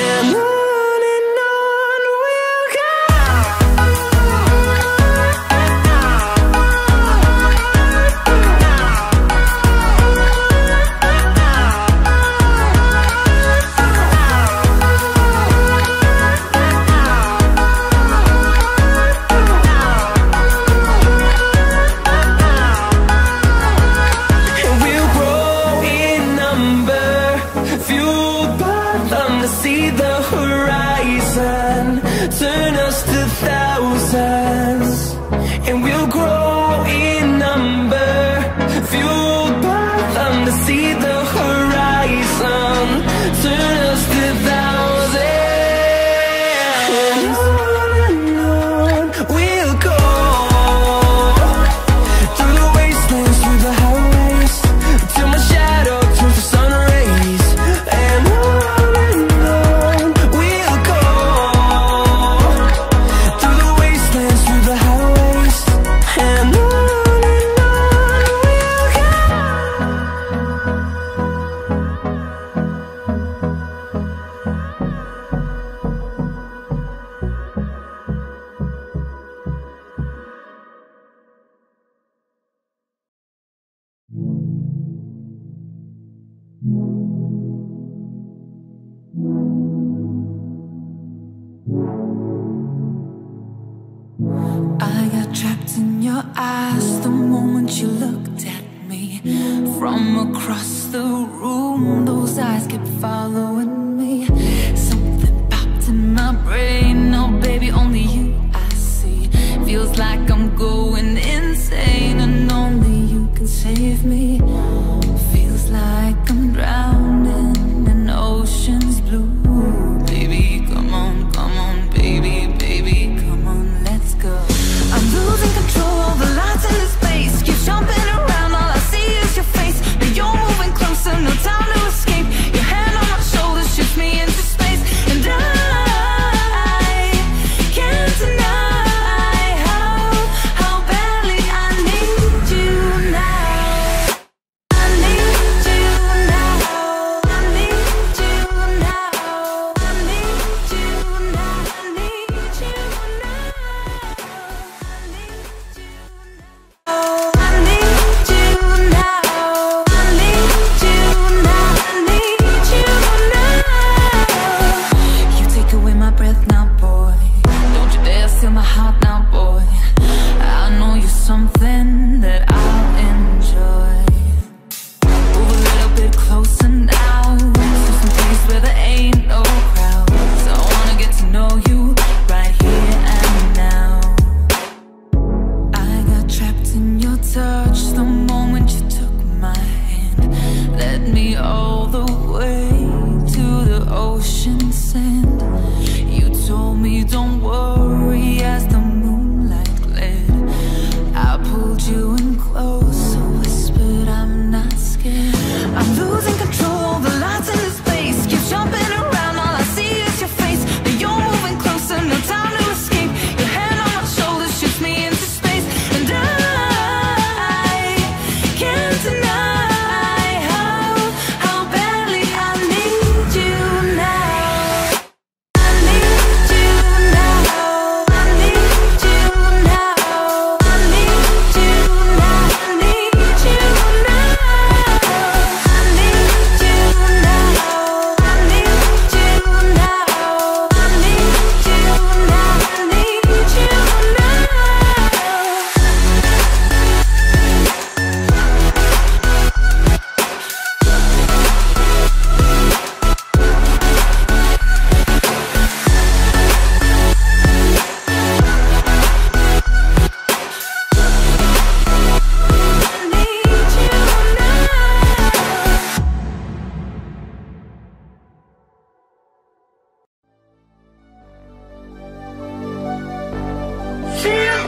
cannot From across the room, those eyes kept following me. Something popped in my brain, no oh, baby, only you I see. Feels like I'm going insane and only you can save me.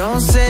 Don't say